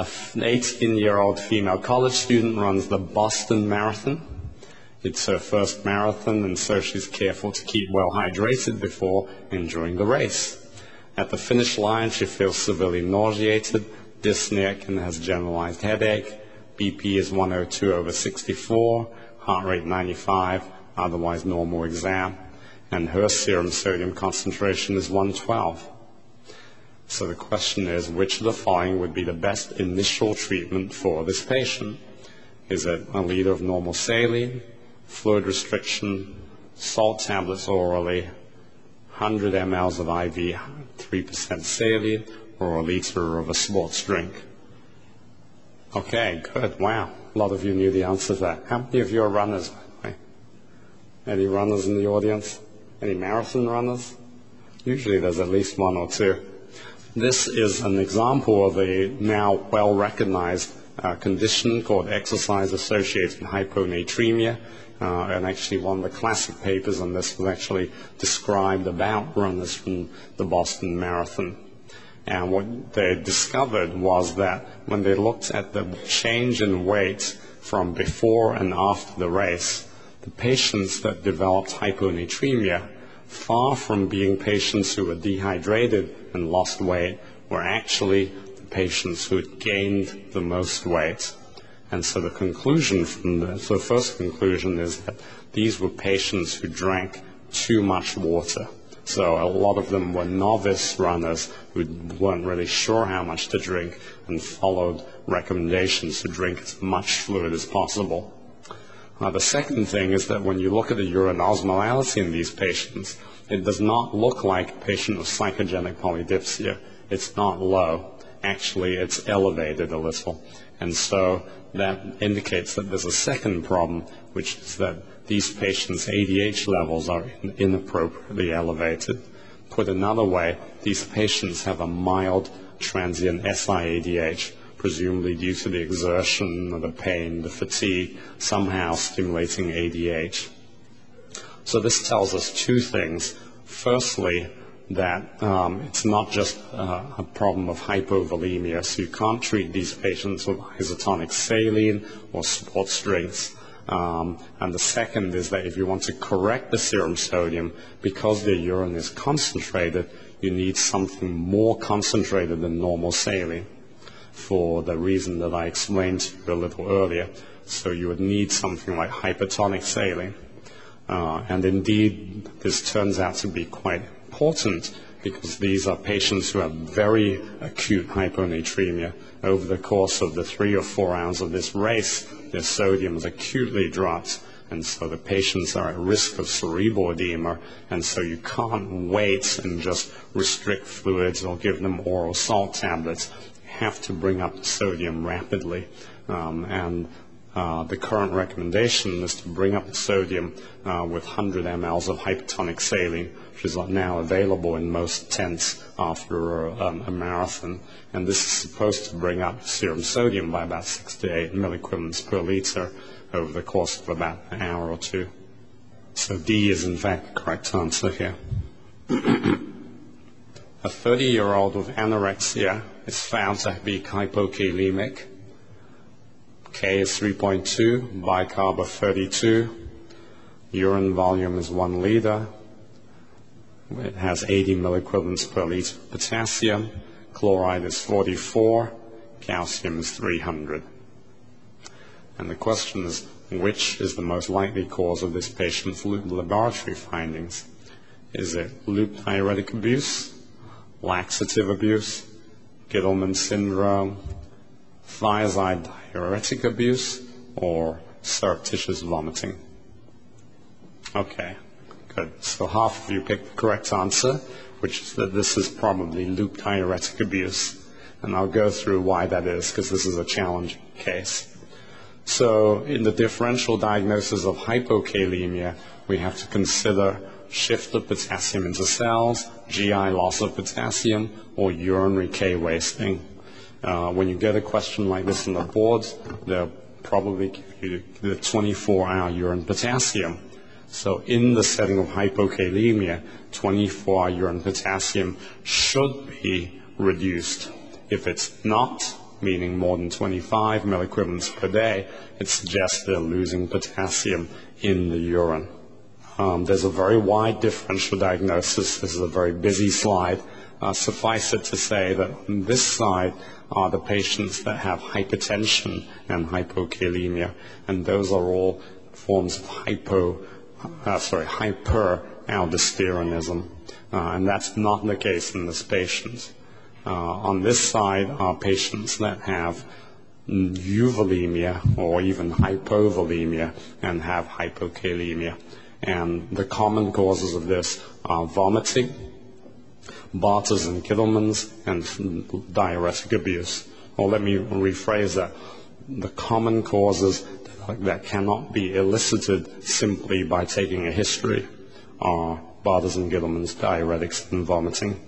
an 18-year-old female college student runs the Boston Marathon. It's her first marathon, and so she's careful to keep well hydrated before and during the race. At the finish line, she feels severely nauseated, dyspneic, and has generalized headache. BP is 102 over 64, heart rate 95, otherwise normal exam, and her serum sodium concentration is 112. So the question is, which of the following would be the best initial treatment for this patient? Is it a liter of normal saline, fluid restriction, salt tablets orally, 100 mLs of IV, 3% saline, or a liter of a sports drink? Okay, good. Wow. A lot of you knew the answer to that. How many of you are runners, by the way? Any runners in the audience? Any marathon runners? Usually there's at least one or two. This is an example of a now well-recognized uh, condition called exercise-associated hyponatremia. Uh, and actually one of the classic papers on this was actually described about runners from the Boston Marathon. And what they discovered was that when they looked at the change in weight from before and after the race, the patients that developed hyponatremia, far from being patients who were dehydrated and lost weight, were actually the patients who had gained the most weight. And so the conclusion from the, so the first conclusion is that these were patients who drank too much water. So a lot of them were novice runners who weren't really sure how much to drink and followed recommendations to drink as much fluid as possible. Now, the second thing is that when you look at the urine osmolality in these patients, it does not look like a patient with psychogenic polydipsia. It's not low. Actually, it's elevated a little. And so that indicates that there's a second problem, which is that these patients' ADH levels are inappropriately elevated. Put another way, these patients have a mild transient SIADH, presumably due to the exertion, the pain, the fatigue, somehow stimulating ADH. So this tells us two things. Firstly, that um, it's not just uh, a problem of hypovolemia, so you can't treat these patients with isotonic saline or sports drinks. Um, and the second is that if you want to correct the serum sodium, because the urine is concentrated, you need something more concentrated than normal saline for the reason that I explained to you a little earlier. So you would need something like hypertonic saline. Uh, and indeed, this turns out to be quite important because these are patients who have very acute hyponatremia. Over the course of the three or four hours of this race, their sodium is acutely dropped, and so the patients are at risk of cerebral edema, and so you can't wait and just restrict fluids or give them oral salt tablets. You have to bring up the sodium rapidly. Um, and uh, the current recommendation is to bring up the sodium uh, with 100 mLs of hypertonic saline which is now available in most tents after a, um, a marathon. And this is supposed to bring up serum sodium by about 6 to 8 milliequivalents per liter over the course of about an hour or two. So D is in fact the correct answer here. a 30-year-old with anorexia is found to be hypokalemic. K is 3.2, bicarb of 32, urine volume is 1 liter, it has 80 milliequivalents per liter potassium. Chloride is 44. Calcium is 300. And the question is, which is the most likely cause of this patient's laboratory findings? Is it loop diuretic abuse, laxative abuse, Gitelman syndrome, thiazide diuretic abuse, or surreptitious vomiting? Okay. Good. So half of you picked the correct answer, which is that this is probably loop diuretic abuse. And I'll go through why that is, because this is a challenging case. So in the differential diagnosis of hypokalemia, we have to consider shift of potassium into cells, GI loss of potassium, or urinary K wasting. Uh, when you get a question like this on the boards, they'll probably the 24-hour urine potassium. So in the setting of hypokalemia, 24-hour urine potassium should be reduced. If it's not, meaning more than 25 milliequivalents per day, it suggests they're losing potassium in the urine. Um, there's a very wide differential diagnosis. This is a very busy slide. Uh, suffice it to say that on this side are the patients that have hypertension and hypokalemia, and those are all forms of hypo, uh, sorry, hyperaldosteronism, uh, and that's not the case in this patient. Uh, on this side are patients that have euvolemia or even hypovolemia and have hypokalemia. And the common causes of this are vomiting, Bartter's and Gitelman's, and diuretic abuse. Or let me rephrase that. The common causes that cannot be elicited simply by taking a history are Bartter's and Gitelman's, diuretics, and vomiting,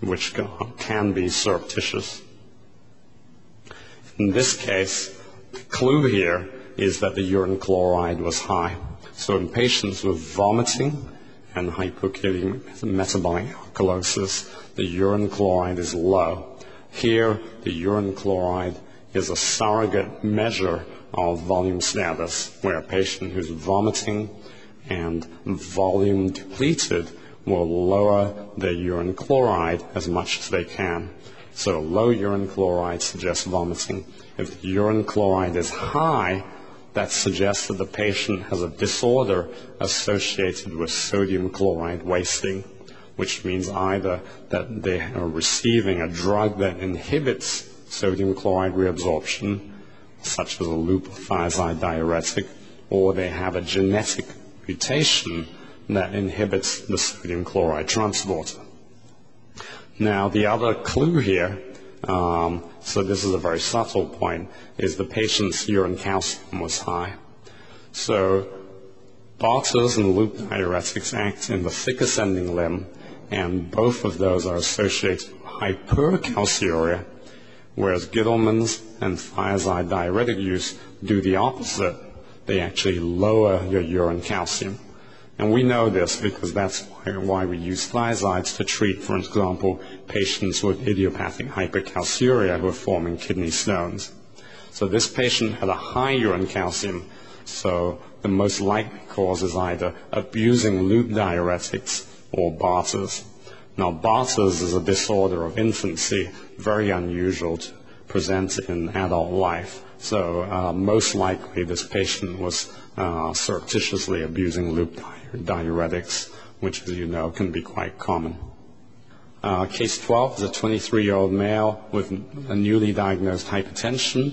which can be surreptitious. In this case, the clue here is that the urine chloride was high. So in patients with vomiting and hypokalemic metabolic alkalosis, the urine chloride is low. Here, the urine chloride is a surrogate measure of volume status, where a patient who's vomiting and volume depleted will lower their urine chloride as much as they can. So low urine chloride suggests vomiting. If the urine chloride is high, that suggests that the patient has a disorder associated with sodium chloride wasting, which means either that they are receiving a drug that inhibits sodium chloride reabsorption, such as a loop thiazide diuretic, or they have a genetic mutation that inhibits the sodium chloride transporter. Now, the other clue here, um, so this is a very subtle point, is the patient's urine calcium was high. So, Bartter's and loop diuretics act in the thick ascending limb, and both of those are associated with hypercalciuria, whereas Gitelman's and thiazide diuretic use do the opposite. They actually lower your urine calcium. And we know this because that's why, we use thiazides to treat, for example, patients with idiopathic hypercalciuria who are forming kidney stones. So this patient had a high urine calcium, so the most likely cause is either abusing loop diuretics or Bartter's. Now, Bartter's is a disorder of infancy, very unusual to present in adult life. So uh, most likely this patient was surreptitiously abusing loop diuretics, which, as you know, can be quite common. Uh, case 12 is a 23-year-old male with a newly diagnosed hypertension.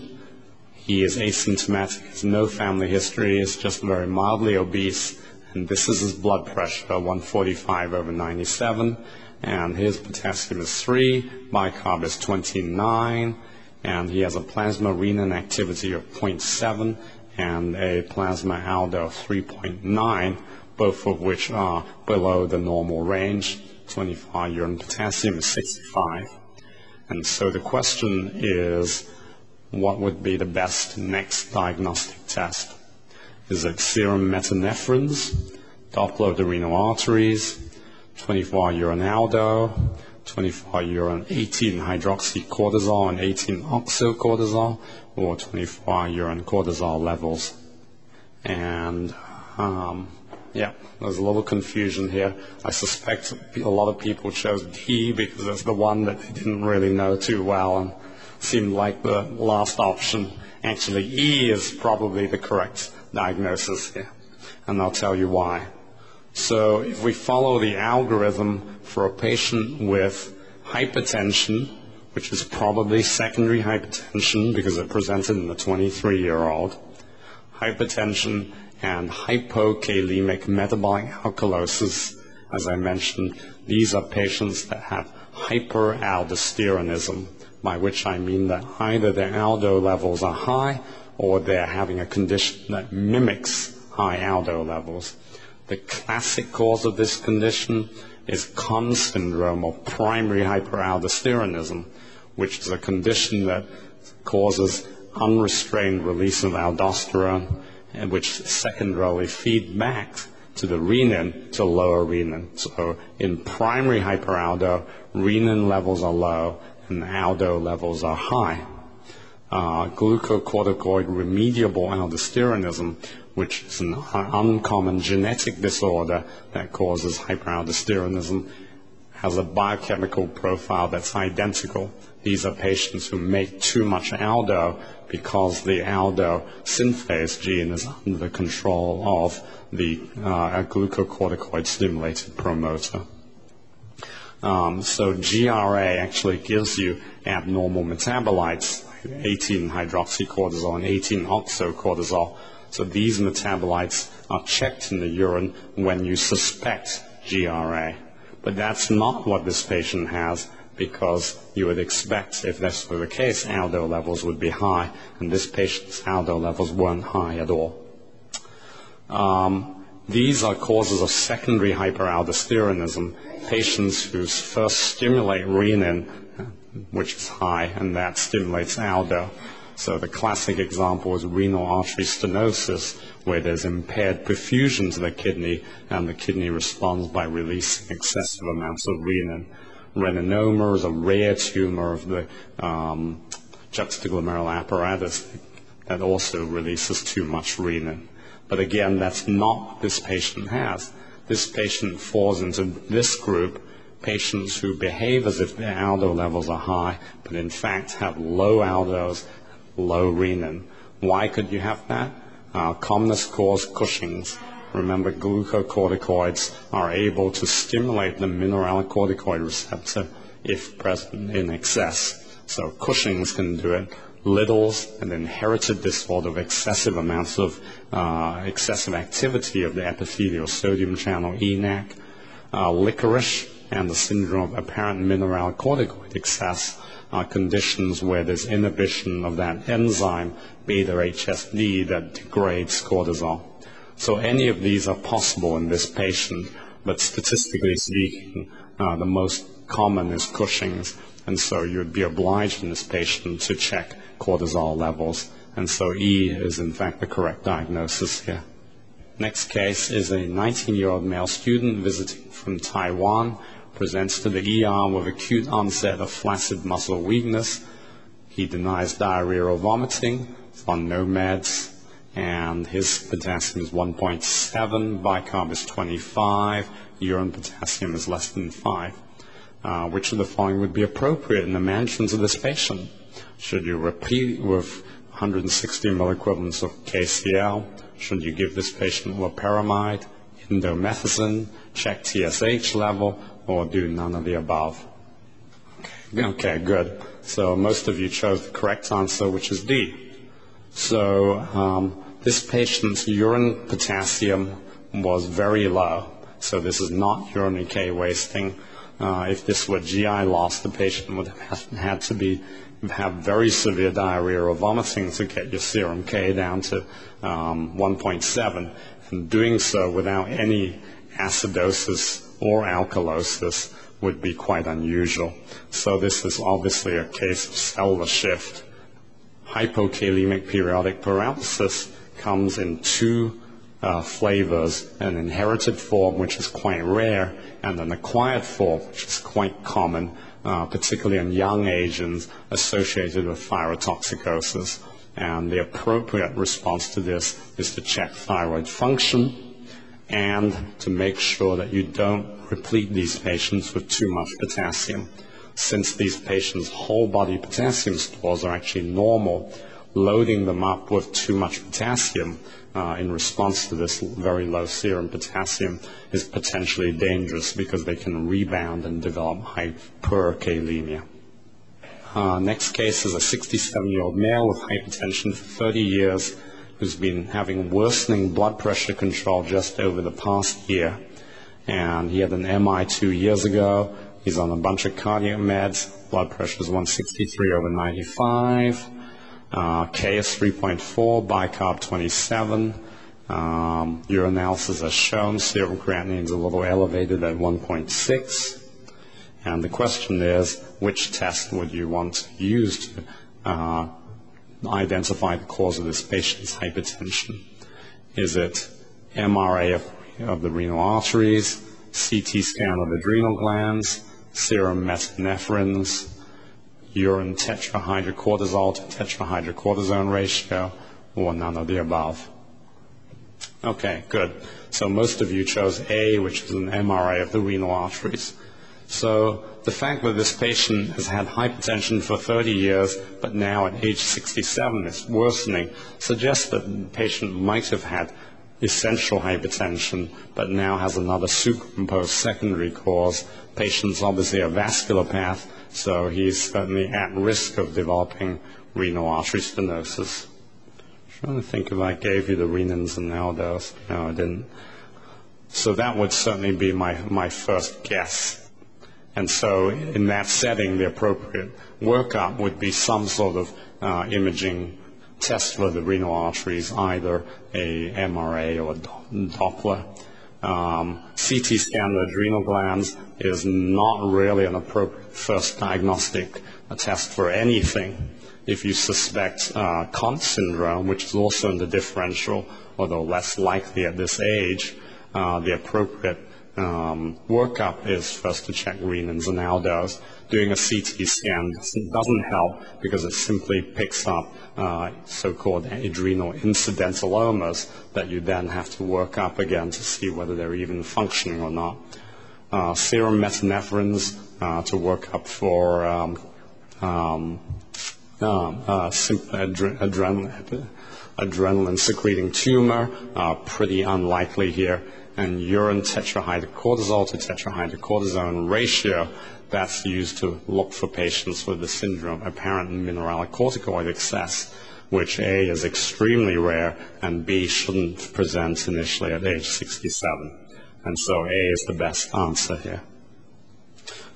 He is asymptomatic, has no family history, is just very mildly obese, and this is his blood pressure, 145 over 97, and his potassium is 3, bicarb is 29, and he has a plasma renin activity of 0.7 and a plasma aldo of 3.9, both of which are below the normal range. 25 urine potassium is 65. And so the question is, what would be the best next diagnostic test? Is it serum metanephrines, Doppler of the renal arteries, 24 urine aldo, 24 urine 18 hydroxycortisol and 18 oxocortisol, or 24 urine cortisol levels. And um, yeah, there's a little confusion here. I suspect a lot of people chose D because it's the one that they didn't really know too well and seemed like the last option. Actually, E is probably the correct diagnosis here, and I'll tell you why. So if we follow the algorithm for a patient with hypertension, which is probably secondary hypertension because it presented in a 23-year-old, hypertension and hypokalemic metabolic alkalosis, as I mentioned, these are patients that have hyperaldosteronism, by which I mean that either their aldo levels are high or they're having a condition that mimics high aldo levels. The classic cause of this condition is Conn syndrome or primary hyperaldosteronism, which is a condition that causes unrestrained release of aldosterone which secondarily feed back to the renin to lower renin. So in primary hyperaldo, renin levels are low and aldo levels are high. uh, glucocorticoid remediable aldosteronism, which is an uncommon genetic disorder that causes hyperaldosteronism, has a biochemical profile that's identical. These are patients who make too much aldo because the aldo synthase gene is under the control of the uh, glucocorticoid stimulated promoter. Um, so GRA actually gives you abnormal metabolites, 18 hydroxycortisol and 18 oxocortisol. So these metabolites are checked in the urine when you suspect GRA. But that's not what this patient has because you would expect, if this were the case, aldo levels would be high, and this patient's aldo levels weren't high at all. Um, these are causes of secondary hyperaldosteronism, patients who first stimulate renin, which is high, and that stimulates aldo. So the classic example is renal artery stenosis, where there's impaired perfusion to the kidney, and the kidney responds by releasing excessive amounts of renin. Reninoma is a rare tumor of the um, juxtaglomerular apparatus that also releases too much renin. But again, that's not what this patient has. This patient falls into this group, patients who behave as if their aldo levels are high, but in fact have low aldos, low renin. Why could you have that? Uh, commonest cause Cushing's. Remember, glucocorticoids are able to stimulate the mineralocorticoid receptor if present in excess. So Cushing's can do it. Liddle's, an inherited disorder of excessive amounts of uh, excessive activity of the epithelial sodium channel, ENaC. Uh, licorice and the syndrome of apparent mineralocorticoid excess are conditions where there's inhibition of that enzyme, beta HSD, that degrades cortisol. So any of these are possible in this patient, but statistically speaking, uh, the most common is Cushing's, and so you'd be obliged in this patient to check cortisol levels, and so E is in fact the correct diagnosis here. Next case is a 19-year-old male student visiting from Taiwan, presents to the ER with acute onset of flaccid muscle weakness. He denies diarrhea or vomiting, on no meds, and his potassium is 1.7, bicarb is 25, urine potassium is less than 5. Uh, which of the following would be appropriate in the management of this patient? Should you repeat with 160 milliequivalents of KCl? Should you give this patient loperamide, indomethacin, check TSH level, or do none of the above? Okay, good. So most of you chose the correct answer, which is D. So um, this patient's urine potassium was very low. So this is not urinary K wasting. Uh, if this were GI loss, the patient would have had to be have very severe diarrhea or vomiting to get your serum K down to um, 1.7, and doing so without any acidosis or alkalosis would be quite unusual. So this is obviously a case of cellular shift hypokalemic periodic paralysis comes in two uh, flavors, an inherited form, which is quite rare, and an acquired form, which is quite common, uh, particularly in young Asians associated with thyrotoxicosis. And the appropriate response to this is to check thyroid function and to make sure that you don't replete these patients with too much potassium since these patients' whole body potassium stores are actually normal, loading them up with too much potassium uh, in response to this very low serum potassium is potentially dangerous because they can rebound and develop hyperkalemia. Uh, next case is a 67-year-old male with hypertension for 30 years who's been having worsening blood pressure control just over the past year. And he had an MI two years ago, He's on a bunch of cardiac meds. Blood pressure is 163 over 95. Uh, K is 3.4, bicarb 27. Um, urinalysis has shown, serum creatinine is a little elevated at 1.6. And the question is, which test would you want to use to uh, identify the cause of this patient's hypertension? Is it MRA of, the renal arteries, CT scan of adrenal glands, serum metanephrines, urine tetrahydrocortisol to tetrahydrocortisone ratio, or none of the above. Okay, good. So most of you chose A, which is an MRA of the renal arteries. So the fact that this patient has had hypertension for 30 years, but now at age 67 it's worsening, suggests that the patient might have had essential hypertension, but now has another superimposed secondary cause. Patient's obviously a vasculopath, so he's certainly at risk of developing renal artery stenosis. I'm trying to think if I gave you the renins and aldose. No, I didn't. So that would certainly be my, my first guess. And so in that setting, the appropriate workup would be some sort of uh, imaging test for the renal arteries, either a MRA or a Doppler. Um, CT scan of adrenal glands is not really an appropriate first diagnostic test for anything. If you suspect uh, syndrome, which is also in the differential, although less likely at this age, uh, the appropriate um, workup is first to check renins and aldose. Doing a CT scan doesn't help because it simply picks up uh, so-called adrenal incidentalomas that you then have to work up again to see whether they're even functioning or not. Uh, serum metanephrines uh, to work up for um, um, um uh, adre- adrenaline, adrenaline secreting tumor, uh, pretty unlikely here and urine tetrahydrocortisol to tetrahydrocortisone ratio that's used to look for patients with the syndrome apparent mineralocorticoid excess, which A is extremely rare and B shouldn't present initially at age 67. And so A is the best answer here.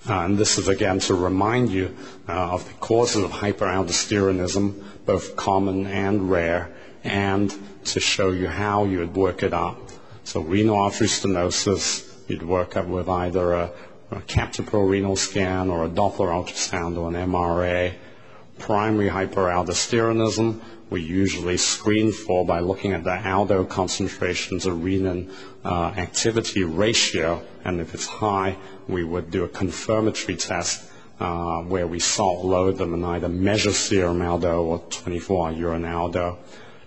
Uh, and this is again to remind you uh, of the causes of hyperaldosteronism, both common and rare, and to show you how you would work it up. So renal artery stenosis, you'd work up with either a, a captopril renal scan or a Doppler ultrasound or an MRA. Primary hyperaldosteronism, we usually screen for by looking at the aldo concentrations of renin uh, activity ratio, and if it's high, we would do a confirmatory test uh, where we salt load them and either measure serum aldo or 24-hour urine aldo.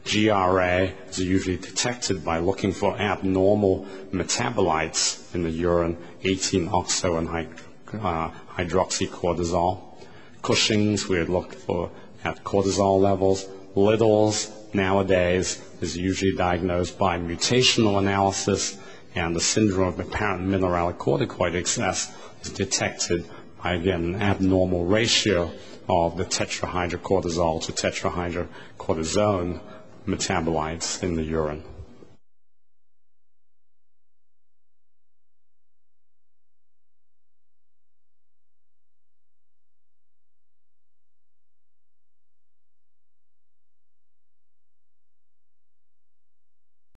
GRA is usually detected by looking for abnormal metabolites in the urine, 18-oxo and uh, hydroxycortisol. Cushing's, we would look for at cortisol levels. Liddle's nowadays is usually diagnosed by mutational analysis, and the syndrome of apparent mineralocorticoid excess is detected by, again, an abnormal ratio of the tetrahydrocortisol to tetrahydrocortisone metabolites in the urine.